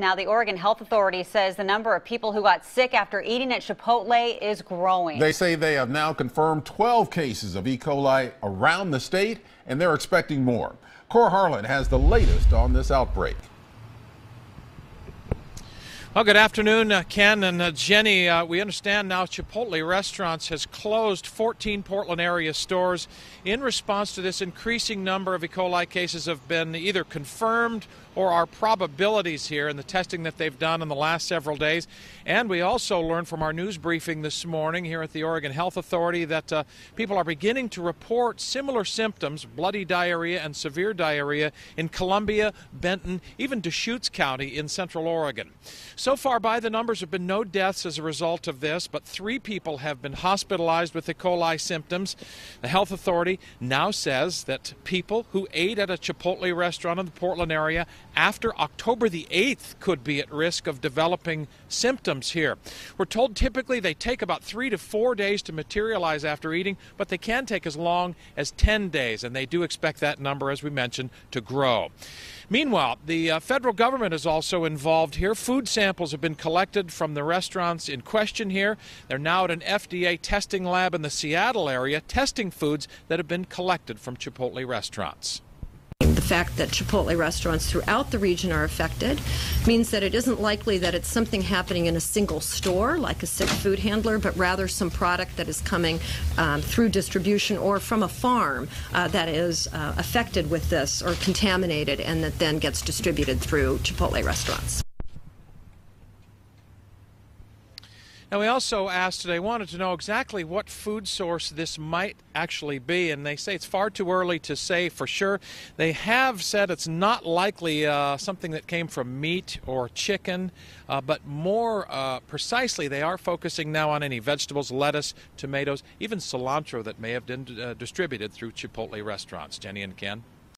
Now, the Oregon Health Authority says the number of people who got sick after eating at Chipotle is growing. They say they have now confirmed 12 cases of E. coli around the state, and they're expecting more. Cora Harlan has the latest on this outbreak. Well, good afternoon, uh, Ken and uh, Jenny. Uh, we understand now Chipotle Restaurants has closed 14 Portland area stores in response to this increasing number of E. coli cases have been either confirmed or are probabilities here in the testing that they've done in the last several days. And we also learned from our news briefing this morning here at the Oregon Health Authority that uh, people are beginning to report similar symptoms, bloody diarrhea and severe diarrhea, in Columbia, Benton, even Deschutes County in central Oregon. So far, by the numbers, have been no deaths as a result of this, but three people have been hospitalized with E. coli symptoms. The health authority now says that people who ate at a Chipotle restaurant in the Portland area after October the 8th could be at risk of developing symptoms here. We're told typically they take about three to four days to materialize after eating, but they can take as long as 10 days, and they do expect that number, as we mentioned, to grow. Meanwhile, the uh, federal government is also involved here. Food samples have been collected from the restaurants in question here. They're now at an FDA testing lab in the Seattle area testing foods that have been collected from Chipotle restaurants. The fact that Chipotle restaurants throughout the region are affected means that it isn't likely that it's something happening in a single store, like a sick food handler, but rather some product that is coming um, through distribution or from a farm uh, that is uh, affected with this or contaminated and that then gets distributed through Chipotle restaurants. Now, we also asked today, wanted to know exactly what food source this might actually be, and they say it's far too early to say for sure. They have said it's not likely uh, something that came from meat or chicken, uh, but more uh, precisely, they are focusing now on any vegetables, lettuce, tomatoes, even cilantro that may have been uh, distributed through Chipotle restaurants. Jenny and Ken.